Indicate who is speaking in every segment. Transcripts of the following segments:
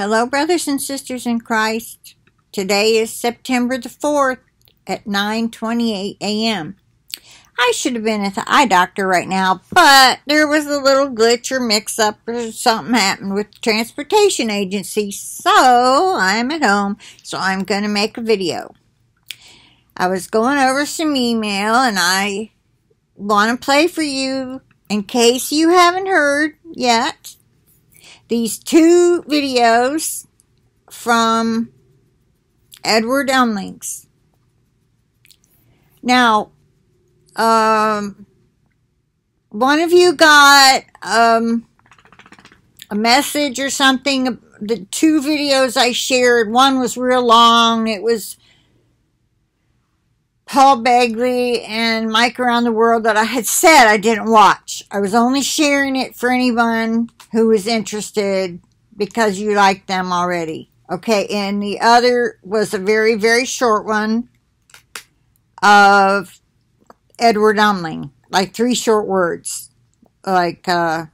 Speaker 1: Hello, brothers and sisters in Christ. Today is September the 4th at 9:28 a.m. I should have been at the eye doctor right now, but there was a little glitch or mix up or something happened with the transportation agency, so I'm at home, so I'm going to make a video. I was going over some email and I want to play for you in case you haven't heard yet these two videos from Edward Umlings. Now, um, one of you got um, a message or something. The two videos I shared, one was real long. It was Paul Begley and Mike Around the World that I had said I didn't watch. I was only sharing it for anyone who was interested because you like them already. Okay, and the other was a very, very short one of Edward Umling, like three short words. Like, uh,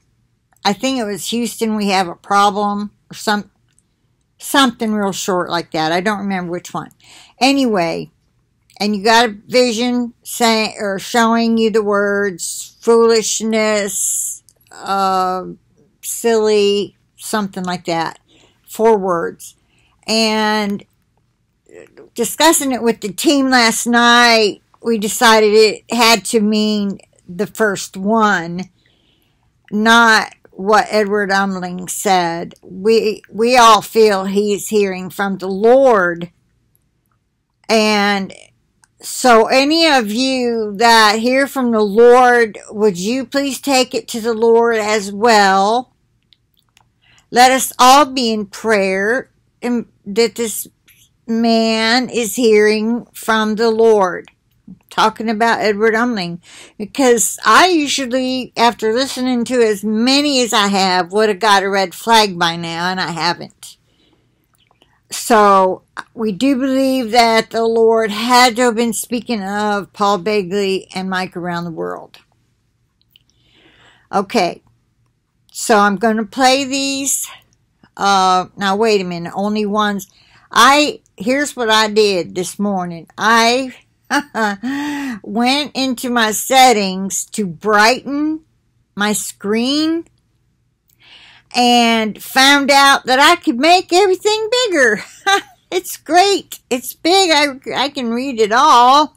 Speaker 1: I think it was Houston, we have a problem, or some, something real short like that. I don't remember which one. Anyway, and you got a vision saying or showing you the words foolishness, uh, silly, something like that. Four words. And discussing it with the team last night, we decided it had to mean the first one, not what Edward Umling said. We we all feel he's hearing from the Lord. And so any of you that hear from the Lord, would you please take it to the Lord as well? Let us all be in prayer and that this man is hearing from the Lord. talking about Edward Umling because I usually, after listening to as many as I have, would have got a red flag by now, and I haven't. So we do believe that the Lord had to have been speaking of Paul Begley and Mike around the world. Okay, so I'm going to play these. Uh, now wait a minute. Only ones. I here's what I did this morning. I went into my settings to brighten my screen and found out that I could make everything bigger. it's great. It's big. I, I can read it all.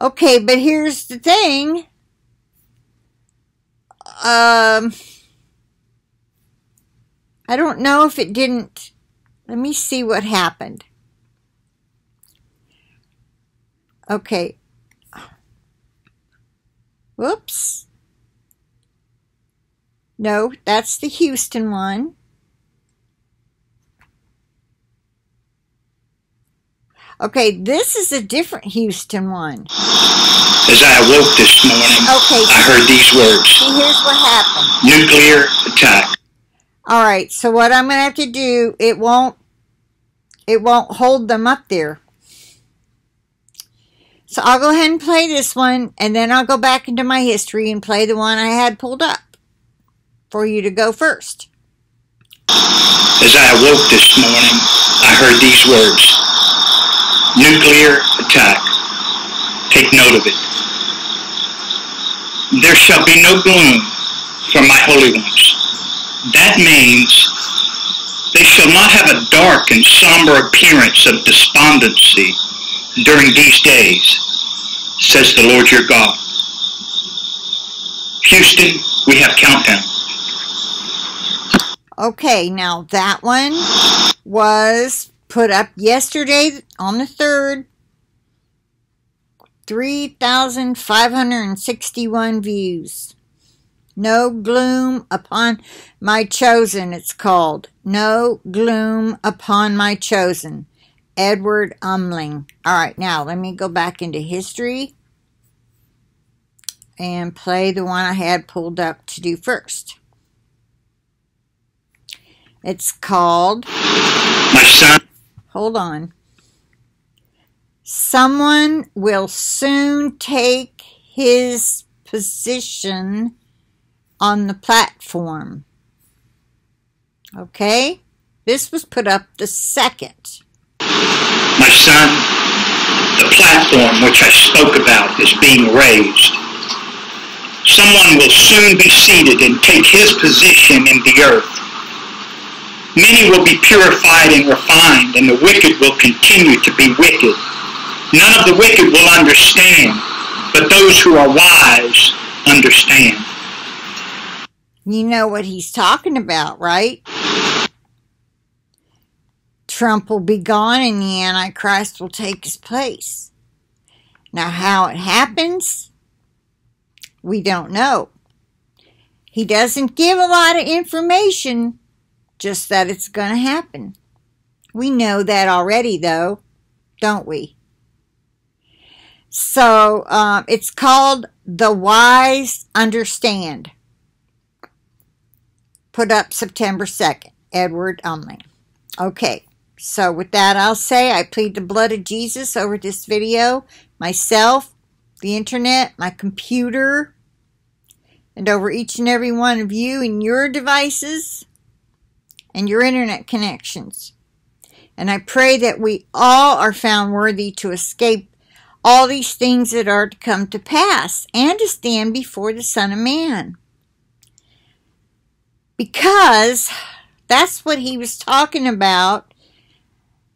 Speaker 1: Okay, but here's the thing. Um, I don't know if it didn't. Let me see what happened. Okay. Whoops. No, that's the Houston one. Okay, this is a different Houston one.
Speaker 2: As I awoke this morning,
Speaker 1: Okay.
Speaker 2: I heard these words
Speaker 1: See, here's what happened.
Speaker 2: nuclear attack.
Speaker 1: All right, so what I'm going to have to do, it won't, it won't hold them up there. So I'll go ahead and play this one, and then I'll go back into my history and play the one I had pulled up for you to go first.
Speaker 2: As I awoke this morning, I heard these words nuclear attack. Take note of it. There shall be no gloom for my holy ones. That means they shall not have a dark and somber appearance of despondency during these days, says the Lord your God. Houston, we have countdown.
Speaker 1: Okay, now that one was put up yesterday on the 3rd. 3,561 views. No gloom upon my chosen, it's called. No gloom upon my chosen. Edward Umling. All right, now let me go back into history and play the one I had pulled up to do first. It's called,
Speaker 2: My son,
Speaker 1: hold on. Someone will soon take his position on the platform. Okay? This was put up the second.
Speaker 2: My son, the platform which I spoke about is being raised. Someone will soon be seated and take his position in the earth. Many will be purified and refined, and the wicked will continue to be wicked. None of the wicked will understand, but those who are wise understand.
Speaker 1: You know what he's talking about, right? Trump will be gone and the Antichrist will take his place. Now, how it happens, we don't know. He doesn't give a lot of information, just that it's going to happen. We know that already, though, don't we? So um, it's called The Wise Understand. Put up September 2nd, Edward Umling. Okay, so with that, I'll say I plead the blood of Jesus over this video, myself, the internet, my computer, and over each and every one of you and your devices and your internet connections. And I pray that we all are found worthy to escape all these things that are to come to pass and to stand before the Son of Man. Because that's what he was talking about.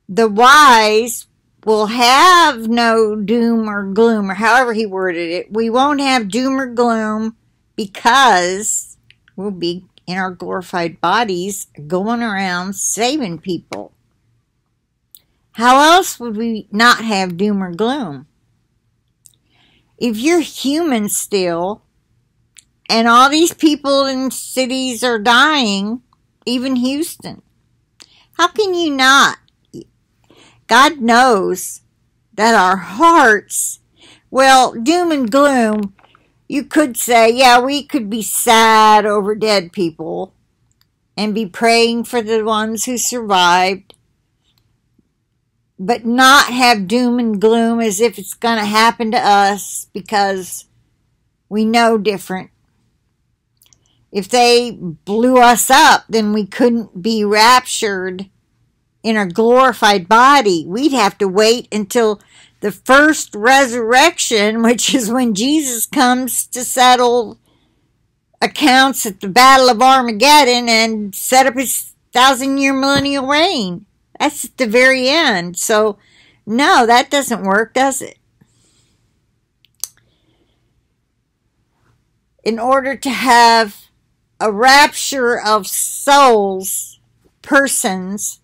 Speaker 1: The wise will have no doom or gloom, or however he worded it. We won't have doom or gloom because we'll be in our glorified bodies going around saving people. How else would we not have doom or gloom? If you're human still, and all these people in cities are dying, even Houston, how can you not? God knows that our hearts, well, doom and gloom, you could say, yeah, we could be sad over dead people and be praying for the ones who survived, but not have doom and gloom as if it's going to happen to us because we know different. If they blew us up, then we couldn't be raptured in a glorified body. We'd have to wait until the first resurrection, which is when Jesus comes to settle accounts at the Battle of Armageddon and set up his thousand year millennial reign. That's at the very end. So, no, that doesn't work, does it? In order to have a rapture of souls, persons,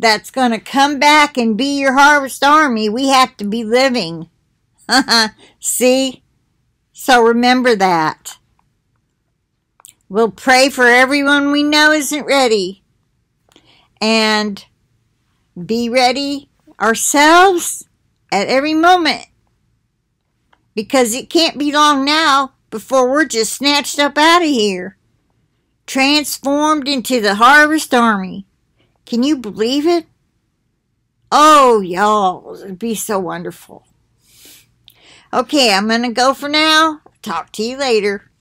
Speaker 1: that's going to come back and be your harvest army, we have to be living. See? So remember that. We'll pray for everyone we know isn't ready. And be ready ourselves at every moment. Because it can't be long now before we're just snatched up out of here. Transformed into the harvest army. Can you believe it? Oh, y'all, it'd be so wonderful. Okay, I'm going to go for now. Talk to you later.